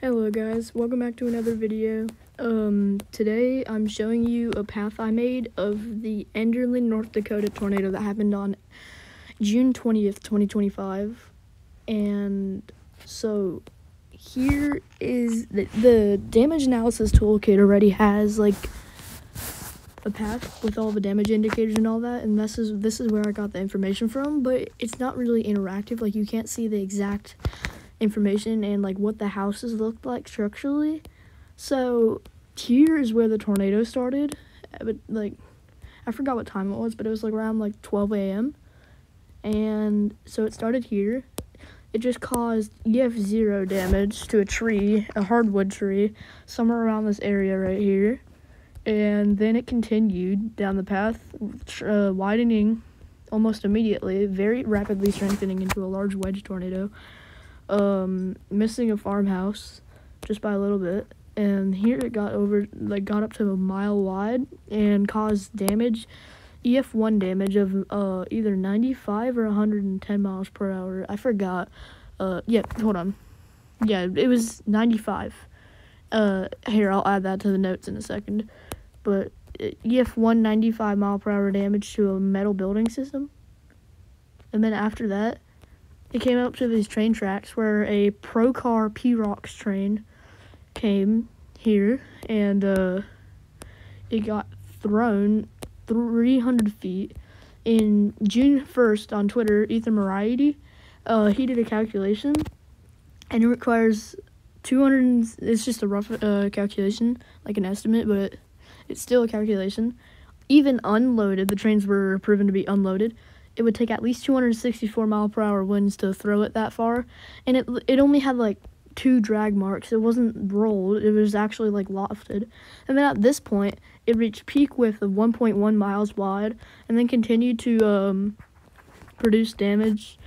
Hello guys, welcome back to another video. Um, today I'm showing you a path I made of the Enderlin, North Dakota tornado that happened on June 20th, 2025. And so here is the, the damage analysis toolkit already has like a path with all the damage indicators and all that and this is this is where I got the information from but it's not really interactive like you can't see the exact information and like what the houses looked like structurally. So here is where the tornado started but like I forgot what time it was but it was like around like 12 a.m and so it started here. It just caused EF0 damage to a tree, a hardwood tree, somewhere around this area right here. And then it continued down the path, uh, widening almost immediately, very rapidly strengthening into a large wedge tornado, um, missing a farmhouse just by a little bit. And here it got over, like, got up to a mile wide and caused damage, EF1 damage of uh, either 95 or 110 miles per hour. I forgot. Uh, yeah, hold on. Yeah, it was 95. Uh, here, I'll add that to the notes in a second but EF 195 mile per hour damage to a metal building system. And then after that, it came up to these train tracks where a Procar P-Rox train came here and uh, it got thrown 300 feet. In June 1st on Twitter, Ethan Variety, uh, he did a calculation and it requires 200, it's just a rough uh, calculation, like an estimate, but it's still a calculation. Even unloaded, the trains were proven to be unloaded. It would take at least 264 mile per hour winds to throw it that far, and it it only had like two drag marks. It wasn't rolled. It was actually like lofted. And then at this point, it reached peak width of 1.1 miles wide, and then continued to um, produce damage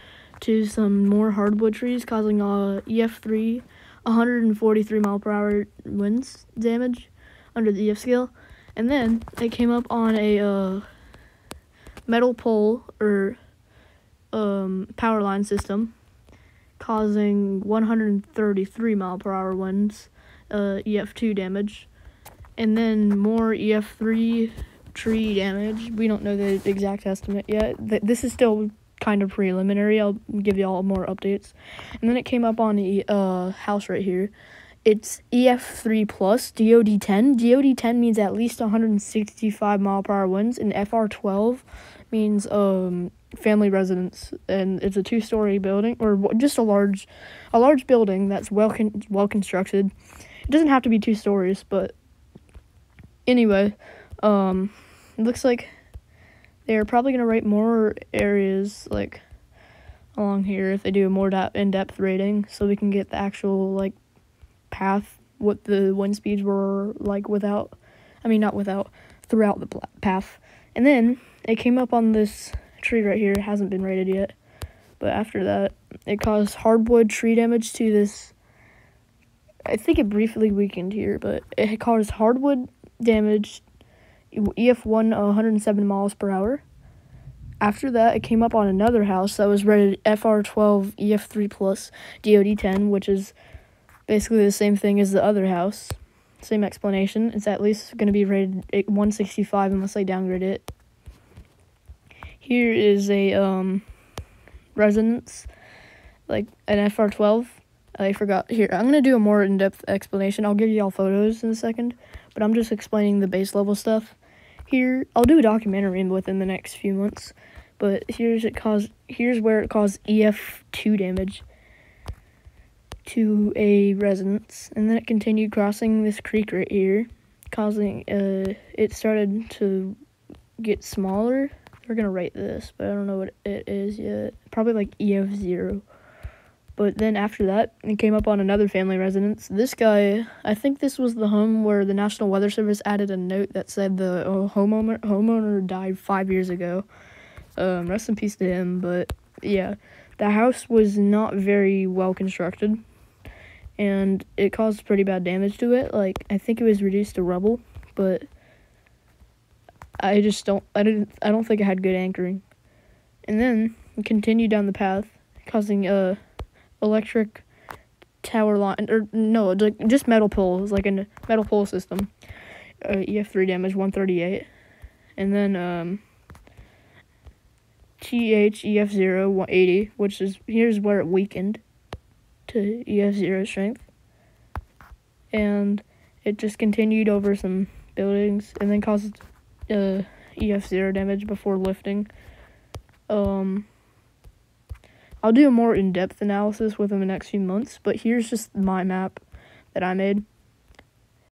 to some more hardwood trees, causing uh, EF3 143 mile per hour winds damage under the EF scale. And then it came up on a uh, metal pole or um, power line system, causing 133 mile per hour winds, uh, EF2 damage, and then more EF3 tree damage. We don't know the exact estimate yet. This is still kind of preliminary. I'll give y'all more updates. And then it came up on the uh, house right here it's EF3 plus DOD10. DOD10 means at least 165 mile per hour winds, and FR12 means um family residence, and it's a two-story building or just a large, a large building that's well con- well constructed. It doesn't have to be two stories, but anyway, um, it looks like they're probably gonna rate more areas like along here if they do a more in-depth rating, so we can get the actual like path, what the wind speeds were like without, I mean, not without, throughout the path. And then it came up on this tree right here. It hasn't been rated yet. But after that, it caused hardwood tree damage to this. I think it briefly weakened here, but it caused hardwood damage, EF1 107 miles per hour. After that, it came up on another house that was rated FR12 EF3 plus DOD10, which is basically the same thing as the other house. Same explanation. It's at least going to be rated 165 unless I downgrade it. Here is a um, residence, like an FR12. I forgot. Here, I'm going to do a more in-depth explanation. I'll give you all photos in a second, but I'm just explaining the base level stuff. Here, I'll do a documentary within the next few months, but here's it caused. Here's where it caused EF2 damage to a residence, and then it continued crossing this creek right here, causing uh, it started to get smaller. We're gonna write this, but I don't know what it is yet. Probably like EF zero. But then after that, it came up on another family residence. This guy, I think this was the home where the National Weather Service added a note that said the homeowner homeowner died five years ago. Um, rest in peace to him. But yeah, the house was not very well constructed and it caused pretty bad damage to it. Like I think it was reduced to rubble, but I just don't I didn't I don't think it had good anchoring. And then continued down the path, causing a electric tower line, or no, like just metal poles, like a metal pole system. Uh, EF3 damage 138. And then um, TH EF0 180, which is here's where it weakened to EF0 strength. And it just continued over some buildings and then caused uh, EF0 damage before lifting. Um, I'll do a more in-depth analysis within the next few months, but here's just my map that I made.